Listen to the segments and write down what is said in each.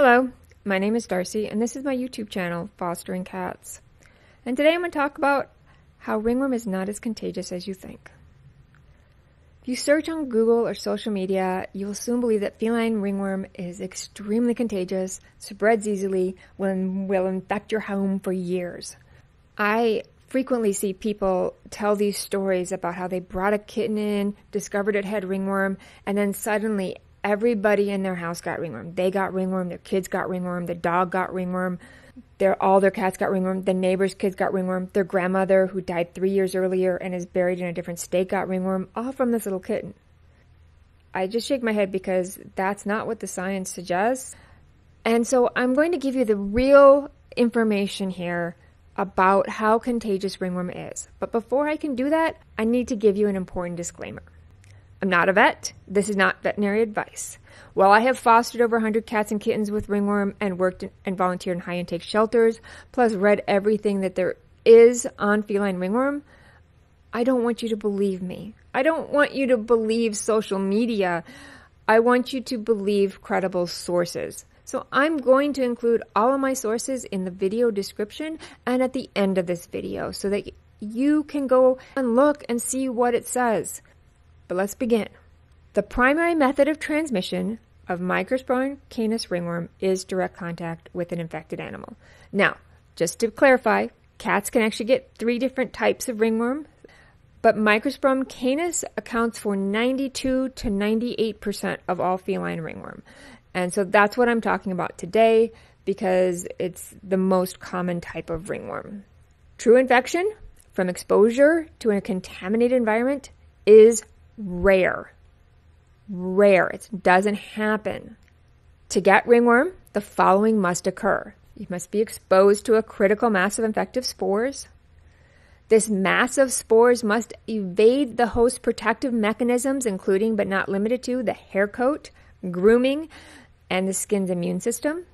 Hello, my name is Darcy, and this is my YouTube channel, Fostering Cats. And today I'm going to talk about how ringworm is not as contagious as you think. If you search on Google or social media, you will soon believe that feline ringworm is extremely contagious, spreads easily, and will infect your home for years. I frequently see people tell these stories about how they brought a kitten in, discovered it had ringworm, and then suddenly everybody in their house got ringworm. They got ringworm, their kids got ringworm, the dog got ringworm, their all their cats got ringworm, the neighbor's kids got ringworm, their grandmother who died 3 years earlier and is buried in a different state got ringworm, all from this little kitten. I just shake my head because that's not what the science suggests. And so I'm going to give you the real information here about how contagious ringworm is. But before I can do that, I need to give you an important disclaimer. I'm not a vet. This is not veterinary advice. While I have fostered over 100 cats and kittens with ringworm and worked and volunteered in high intake shelters, plus read everything that there is on feline ringworm, I don't want you to believe me. I don't want you to believe social media. I want you to believe credible sources. So I'm going to include all of my sources in the video description and at the end of this video so that you can go and look and see what it says. But let's begin. The primary method of transmission of Microsporum canis ringworm is direct contact with an infected animal. Now, just to clarify, cats can actually get three different types of ringworm, but Microsporum canis accounts for 92 to 98% of all feline ringworm. And so that's what I'm talking about today because it's the most common type of ringworm. True infection from exposure to a contaminated environment is rare. Rare. It doesn't happen. To get ringworm, the following must occur. You must be exposed to a critical mass of infective spores. This mass of spores must evade the host's protective mechanisms, including but not limited to the hair coat, grooming, and the skin's immune system.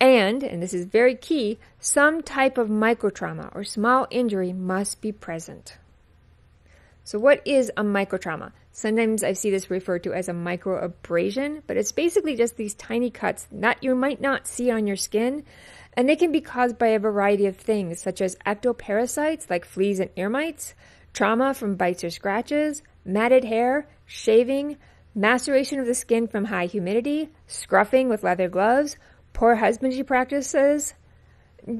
And, and this is very key, some type of microtrauma or small injury must be present. So, what is a microtrauma? Sometimes I see this referred to as a microabrasion, but it's basically just these tiny cuts that you might not see on your skin, and they can be caused by a variety of things, such as ectoparasites like fleas and ear mites, trauma from bites or scratches, matted hair, shaving, maceration of the skin from high humidity, scruffing with leather gloves, poor husbandry practices,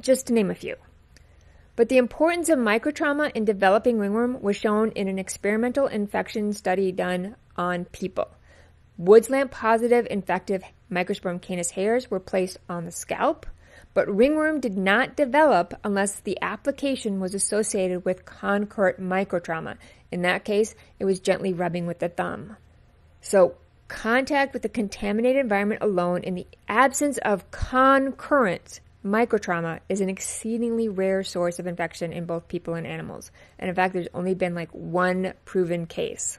just to name a few. But the importance of microtrauma in developing ringworm was shown in an experimental infection study done on people. Woods lamp positive infective Microsporum canis hairs were placed on the scalp, but ringworm did not develop unless the application was associated with concurrent microtrauma. In that case, it was gently rubbing with the thumb. So, contact with the contaminated environment alone in the absence of concurrent Microtrauma is an exceedingly rare source of infection in both people and animals. And in fact, there's only been like one proven case.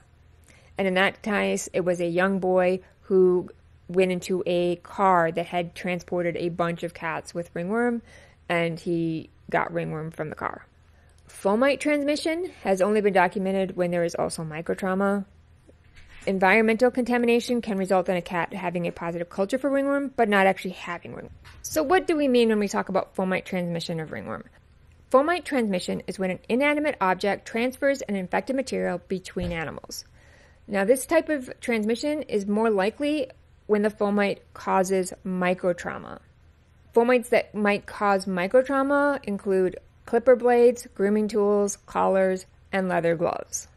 And in that case, it was a young boy who went into a car that had transported a bunch of cats with ringworm, and he got ringworm from the car. Fomite transmission has only been documented when there is also microtrauma, Environmental contamination can result in a cat having a positive culture for ringworm, but not actually having ringworm. So, what do we mean when we talk about fomite transmission of ringworm? Fomite transmission is when an inanimate object transfers an infected material between animals. Now, this type of transmission is more likely when the fomite causes microtrauma. Fomites that might cause microtrauma include clipper blades, grooming tools, collars, and leather gloves.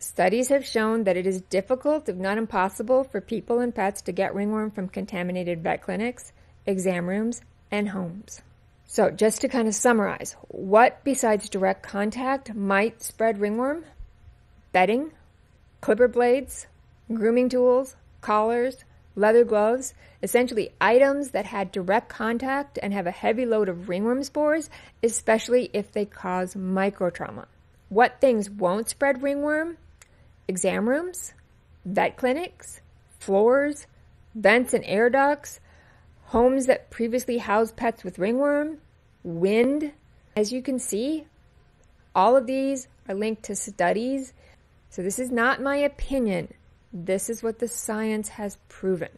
Studies have shown that it is difficult, if not impossible, for people and pets to get ringworm from contaminated vet clinics, exam rooms, and homes. So, just to kind of summarize, what besides direct contact might spread ringworm? Bedding, clipper blades, grooming tools, collars, leather gloves, essentially items that had direct contact and have a heavy load of ringworm spores, especially if they cause microtrauma. What things won't spread ringworm? Exam rooms, vet clinics, floors, vents and air ducts, homes that previously housed pets with ringworm, wind. As you can see, all of these are linked to studies. So this is not my opinion. This is what the science has proven.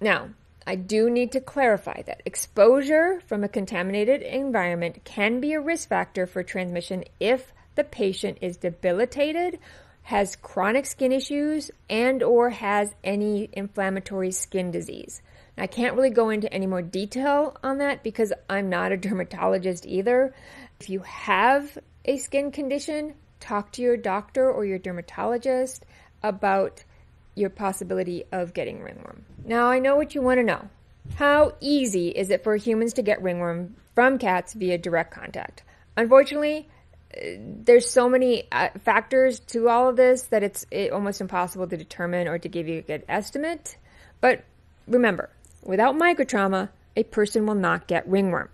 Now, I do need to clarify that exposure from a contaminated environment can be a risk factor for transmission if the patient is debilitated, has chronic skin issues, and or has any inflammatory skin disease. I can't really go into any more detail on that because I'm not a dermatologist either. If you have a skin condition, talk to your doctor or your dermatologist about your possibility of getting ringworm. Now, I know what you want to know. How easy is it for humans to get ringworm from cats via direct contact? Unfortunately, there's so many uh, factors to all of this that it's it, almost impossible to determine or to give you a good estimate. But remember, without microtrauma, a person will not get ringworm.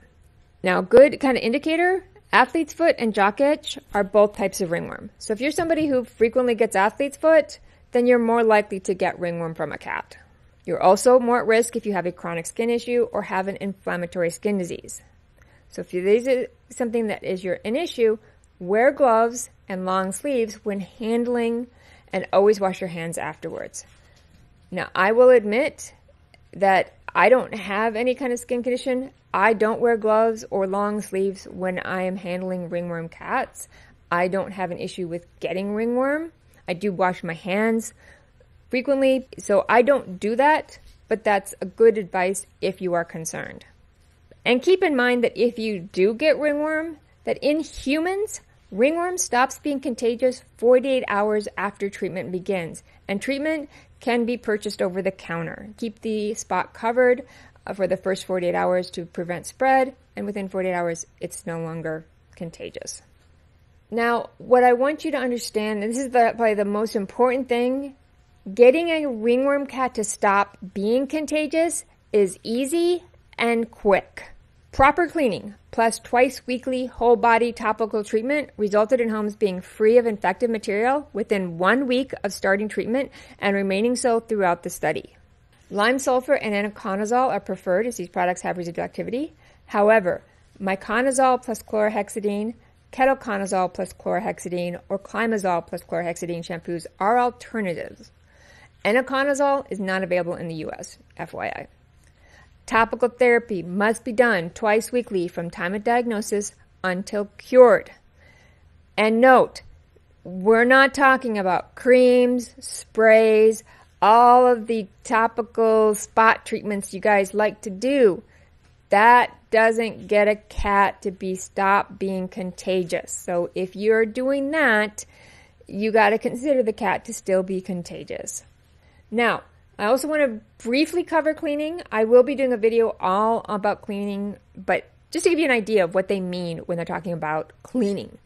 Now, good kind of indicator athlete's foot and jock itch are both types of ringworm. So if you're somebody who frequently gets athlete's foot, then you're more likely to get ringworm from a cat. You're also more at risk if you have a chronic skin issue or have an inflammatory skin disease. So if this is something that is your an issue, wear gloves and long sleeves when handling and always wash your hands afterwards. Now, I will admit that I don't have any kind of skin condition. I don't wear gloves or long sleeves when I am handling ringworm cats. I don't have an issue with getting ringworm. I do wash my hands frequently, so I don't do that, but that's a good advice if you are concerned. And keep in mind that if you do get ringworm, that in humans, ringworm stops being contagious 48 hours after treatment begins, and treatment can be purchased over the counter. Keep the spot covered uh, for the first 48 hours to prevent spread, and within 48 hours, it's no longer contagious. Now, what I want you to understand, and this is the, probably the most important thing, getting a ringworm cat to stop being contagious is easy and quick. Proper cleaning plus twice weekly whole body topical treatment resulted in homes being free of infective material within one week of starting treatment and remaining so throughout the study. Lime sulfur and enilconazole are preferred as these products have residual activity. However, miconazole plus chlorhexidine ketoconazole plus chlorhexidine, or climbazole plus chlorhexidine shampoos are alternatives. Enilconazole is not available in the US, FYI. Topical therapy must be done twice weekly from time of diagnosis until cured. And note, we're not talking about creams, sprays, all of the topical spot treatments you guys like to do. That doesn't get a cat to be stop being contagious. So if you're doing that, you got to consider the cat to still be contagious. Now, I also want to briefly cover cleaning. I will be doing a video all about cleaning, but just to give you an idea of what they mean when they're talking about cleaning.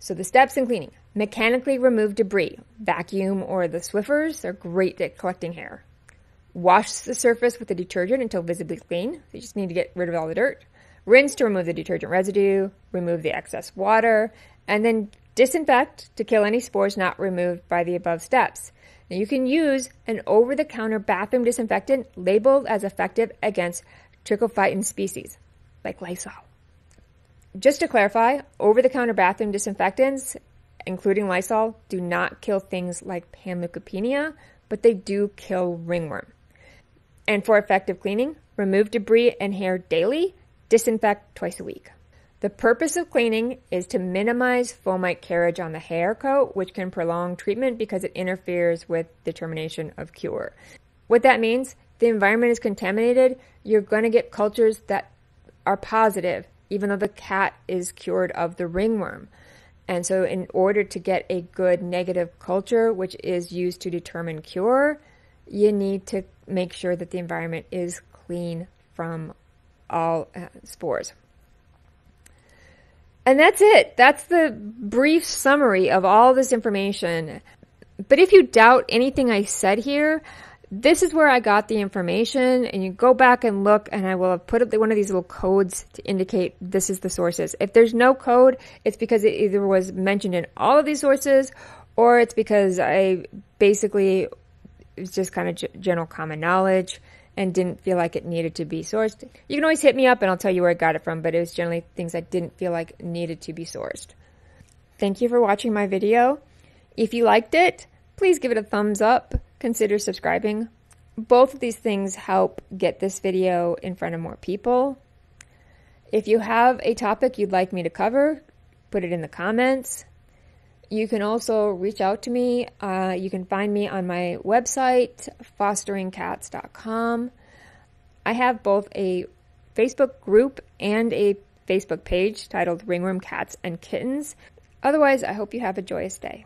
So the steps in cleaning. Mechanically remove debris. Vacuum or the Swiffers are great at collecting hair. Wash the surface with a detergent until visibly clean. You just need to get rid of all the dirt. Rinse to remove the detergent residue, remove the excess water, and then disinfect to kill any spores not removed by the above steps. Now you can use an over-the-counter bathroom disinfectant labeled as effective against trichophyton species, like Lysol. Just to clarify, over-the-counter bathroom disinfectants, including Lysol, do not kill things like panleukopenia, but they do kill ringworm. And for effective cleaning, remove debris and hair daily, disinfect twice a week. The purpose of cleaning is to minimize fomite carriage on the hair coat, which can prolong treatment because it interferes with determination of cure. What that means, the environment is contaminated, you're going to get cultures that are positive, even though the cat is cured of the ringworm. And so, in order to get a good negative culture, which is used to determine cure, you need to make sure that the environment is clean from all uh, spores. And that's it. That's the brief summary of all this information. But if you doubt anything I said here, this is where I got the information, and you go back and look, and I will have put up one of these little codes to indicate this is the sources. If there's no code, it's because it either was mentioned in all of these sources, or it's because I basically it's just kind of general common knowledge and didn't feel like it needed to be sourced. You can always hit me up and I'll tell you where I got it from, but it was generally things I didn't feel like needed to be sourced. Thank you for watching my video. If you liked it, please give it a thumbs up, consider subscribing. both of these things help get this video in front of more people. If you have a topic you'd like me to cover, put it in the comments. You can also reach out to me. Uh, you can find me on my website, fosteringcats.com. I have both a Facebook group and a Facebook page titled Ringworm Cats and Kittens. Otherwise, I hope you have a joyous day.